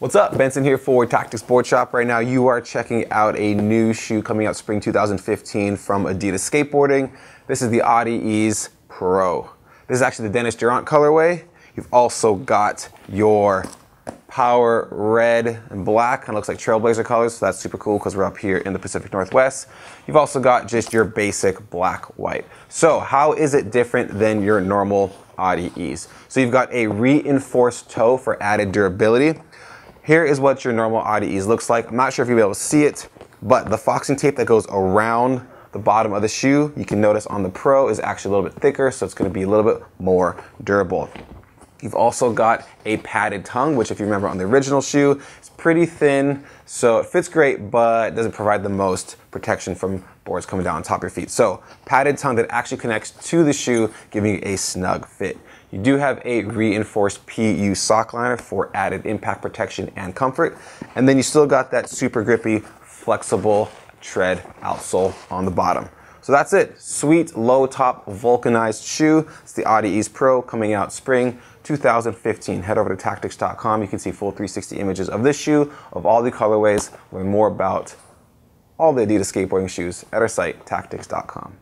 What's up? Benson here for Tactics Board Shop. Right now, you are checking out a new shoe coming out spring 2015 from Adidas Skateboarding. This is the Adi Ease Pro. This is actually the Dennis Durrant colorway. You've also got your power red and black, kind of looks like Trailblazer colors, so that's super cool because we're up here in the Pacific Northwest. You've also got just your basic black white. So how is it different than your normal Adi Ease? So you've got a reinforced toe for added durability. Here is what your normal Adi Ease looks like. I'm not sure if you'll be able to see it, but the foxing tape that goes around the bottom of the shoe, you can notice on the Pro is actually a little bit thicker, so it's gonna be a little bit more durable. You've also got a padded tongue, which if you remember on the original shoe, it's pretty thin, so it fits great, but doesn't provide the most protection from boards coming down on top of your feet. So padded tongue that actually connects to the shoe, giving you a snug fit. You do have a reinforced PU sock liner for added impact protection and comfort. And then you still got that super grippy, flexible tread outsole on the bottom. So that's it. Sweet low top vulcanized shoe. It's the Adi Ease Pro coming out spring 2015. Head over to tactics.com. You can see full 360 images of this shoe, of all the colorways, learn more about all the Adidas skateboarding shoes at our site, tactics.com.